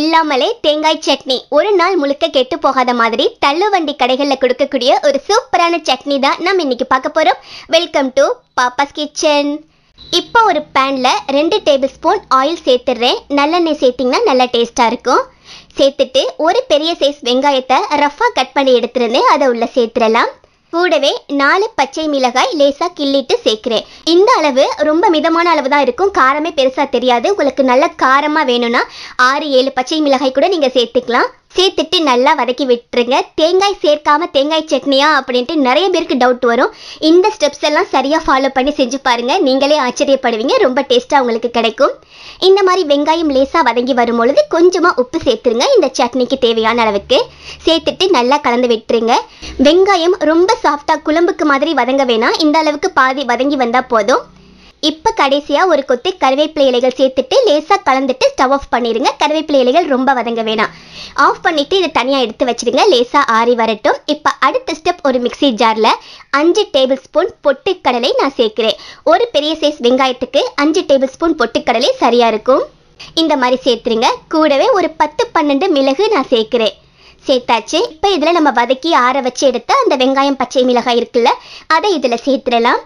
இல்லாமலே தேங்காய் சட்னி. ஒரு நாள் முழுக்க கெட்டு போகாத மாதிரி தள்ளுவண்டி கடைகளில் கொடுக்கக்கூடிய ஒரு சூப்பரான சட்னி தான் நம்ம இன்னைக்கு பார்க்க போகிறோம் வெல்கம் டு பாப்பாஸ் கிச்சன் இப்போ ஒரு பேனில் ரெண்டு டேபிள் ஸ்பூன் ஆயில் சேர்த்துடுறேன் நல்லெண்ணெய் சேர்த்திங்கன்னா நல்லா டேஸ்ட்டாக இருக்கும். சேர்த்துட்டு ஒரு பெரிய சைஸ் வெங்காயத்தை ரஃபாக கட் பண்ணி எடுத்துருந்தேன். அதை உள்ளே சேர்த்துடலாம். கூடவே நாலு பச்சை மிளகாய் லேசாக கிள்ளிட்டு சேர்க்குறேன். இந்த அளவு ரொம்ப மிதமான அளவு தான் இருக்கும். காரமே பெருசாக தெரியாது. உங்களுக்கு நல்ல காரமாக வேணும்னா ஆறு ஏழு பச்சை மிளகாய் கூட நீங்கள் சேர்த்துக்கலாம். சேர்த்துட்டு நல்லா வதக்கி விட்டுருங்க. தேங்காய் சேர்க்காம தேங்காய் சட்னியா அப்படின்ட்டு நிறைய பேருக்கு டவுட் வரும். இந்த ஸ்டெப்ஸ் எல்லாம் சரியாக ஃபாலோ பண்ணி செஞ்சு பாருங்க. நீங்களே ஆச்சரியப்படுவீங்க. ரொம்ப டேஸ்ட்டாக உங்களுக்கு கிடைக்கும். இந்த மாதிரி வெங்காயம் லேசாக வதங்கி வரும்பொழுது கொஞ்சமாக உப்பு சேர்த்துருங்க. இந்த சட்னிக்கு தேவையான அளவுக்கு. சேர்த்துட்டு நல்லா கலந்து விட்டுருங்க. வெங்காயம் ரொம்ப சாஃப்டாக குழம்புக்கு மாதிரி வதங்க வேணாம். இந்த அளவுக்கு பாதி வதங்கி வந்தால் போதும். இப்போ கடைசியாக ஒரு கொத்து கருவேப்பிலை இலைகள் சேர்த்துட்டு லேசாக கலந்துட்டு ஸ்டவ் ஆஃப் பண்ணிடுங்க கருவேப்பிலை இலைகள் ரொம்ப வதங்க வேணாம். ஆஃப் பண்ணிவிட்டு இதை தனியாக எடுத்து வச்சுடுங்க. லேசாக ஆறி வரட்டும். இப்போ அடுத்த ஸ்டெப் ஒரு மிக்ஸி ஜாரில் அஞ்சு டேபிள் ஸ்பூன் பொட்டுக்கடலை நான் சேர்க்குறேன். ஒரு பெரிய சைஸ் வெங்காயத்துக்கு அஞ்சு டேபிள் ஸ்பூன் பொட்டுக்கடலை சரியாக இருக்கும். இந்த மாதிரி சேர்த்துருங்க. கூடவே ஒரு பத்து பன்னெண்டு மிளகு நான் சேர்க்குறேன். சேர்த்தாச்சு. இப்போ இதில் நம்ம வதக்கி ஆற வச்சு எடுத்த அந்த வெங்காயம் பச்சை மிளகாய் இருக்குல்ல அதை இதில் சேர்த்துடலாம்.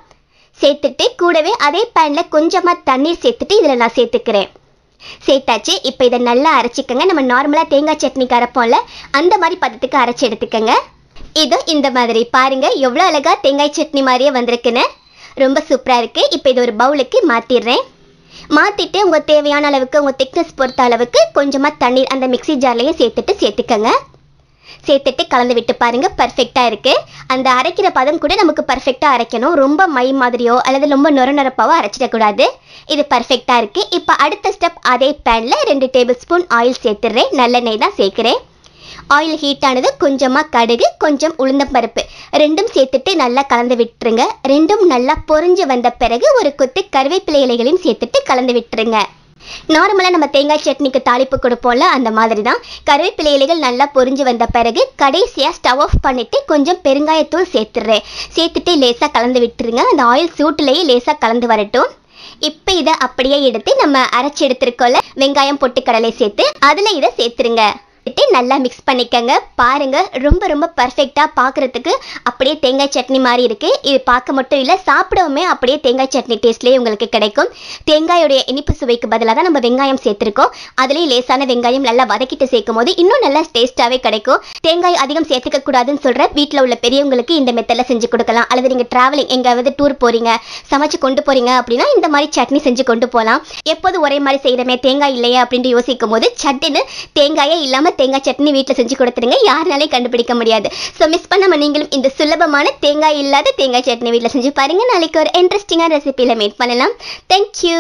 சேர்த்துட்டு கூடவே அதே பேனில் கொஞ்சமாக தண்ணீர் சேர்த்துட்டு இதில் நான் சேர்த்துக்கிறேன். சேர்த்தாச்சு. இப்போ இதை நல்லா அரைச்சிக்கோங்க. நம்ம நார்மலாக தேங்காய் சட்னிக்கு அரைப்போம்ல அந்த மாதிரி பதத்துக்கு அரைச்சி எடுத்துக்கோங்க. இது இந்த மாதிரி. பாருங்க எவ்வளோ அழகாக தேங்காய் சட்னி மாதிரியே வந்திருக்குன்னு. ரொம்ப சூப்பராக இருக்குது இப்போ இது ஒரு பவுலுக்கு மாற்றிடுறேன் மாற்றிட்டு உங்கள் தேவையான அளவுக்கு உங்கள் திக்னஸ் பொறுத்த அளவுக்கு கொஞ்சமாக தண்ணீர் அந்த மிக்ஸி ஜார்லேயே சேர்த்துட்டு சேர்த்துக்கங்க. சேர்த்துட்டு கலந்து விட்டு பாருங்க. பர்ஃபெக்டாக இருக்குது அந்த அரைக்கிற பதம் கூட நமக்கு பர்ஃபெக்டாக அரைக்கணும். ரொம்ப மை மாதிரியோ அல்லது ரொம்ப நொர நொரப்பாவோ அரைச்சிடக்கூடாது இது பர்ஃபெக்டாக இருக்குது இப்போ அடுத்த ஸ்டெப் அதே பேனில் ரெண்டு டேபிள் ஸ்பூன் ஆயில் சேர்த்துடுறேன் நல்லெண்ணெய் தான் சேர்க்குறேன். ஆயில் ஹீட் ஆனது கொஞ்சமாக கடுகு கொஞ்சம் உளுந்தம்பருப்பு ரெண்டும் சேர்த்துட்டு நல்லா கலந்து விட்டுருங்க. ரெண்டும் நல்லா பொறிஞ்சு வந்த பிறகு ஒரு கொத்து கருவேப்பிலை இலைகளையும் சேர்த்துட்டு கலந்து விட்டுருங்க. நார்மலாக நம்ம தேங்காய் சட்னிக்கு தாளிப்பு கொடுப்போம்ல அந்த மாதிரி தான் கருவேப்பிலை இலைகள் நல்லா பொரிஞ்சு வந்த பிறகு கடைசியாக ஸ்டவ் ஆஃப் பண்ணிவிட்டு கொஞ்சம் பெருங்காயத்தூள் சேர்த்துடுறேன் சேர்த்துட்டு லேசாக கலந்து விட்டுருங்க. அந்த ஆயில் சூட்டிலேயே லேசாக கலந்து வரட்டும். இப்போ இதை அப்படியே எடுத்து நம்ம அரைச்சி எடுத்துருக்கோம்ல வெங்காயம் பொட்டுக்கடலை சேர்த்து அதில் இதை சேர்த்துருங்க. நல்லா மிக்ஸ் பண்ணிக்கங்க. பாருங்க ரொம்ப ரொம்ப பர்ஃபெக்டாக பார்க்குறதுக்கு அப்படியே தேங்காய் சட்னி மாதிரி இருக்குது இது பார்க்க மட்டும் இல்லை சாப்பிடவுமே அப்படியே தேங்காய் சட்னி டேஸ்ட்லேயே உங்களுக்கு கிடைக்கும். தேங்காயோடைய இனிப்பு சுவைக்கு பதிலாக தான் நம்ம வெங்காயம் சேர்த்துருக்கோம். அதுலேயும் லேசான வெங்காயம் நல்லா வதக்கிட்டு சேர்க்கும் போது இன்னும் நல்லா டேஸ்ட்டாகவே கிடைக்கும். தேங்காய் அதிகம் சேர்த்துக்க கூடாதுன்னு சொல்கிற வீட்டில் உள்ள பெரியவங்களுக்கு இந்த மெத்தடில் செஞ்சு கொடுக்கலாம். அல்லது நீங்கள் ட்ராவலிங் எங்காவது டூர் போகிறீங்க சமைச்சு கொண்டு போகிறீங்க அப்படின்னா இந்த மாதிரி சட்னி செஞ்சு கொண்டு போகலாம் எப்போது ஒரே மாதிரி செய்கிறமே தேங்காய் இல்லையா அப்படின்ட்டு யோசிக்கும் போது சட்டுன்னு தேங்காயே இல்லாமல் தேங்காய் சட்னி வீட்டில் செஞ்சு கொடுத்துருங்க யாருனாலையும் கண்டுபிடிக்க முடியாது. ஸோ மிஸ் பண்ணாமல் நீங்களும் இந்த சுலபமான தேங்காய் இல்லாத தேங்காய் சட்னி வீட்டில் செஞ்சு பாருங்க. நாளைக்கு ஒரு இன்ட்ரெஸ்டிங்காக ரெசிபியில் மீட் பண்ணலாம். தேங்க்யூ